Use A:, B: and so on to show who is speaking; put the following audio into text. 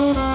A: Música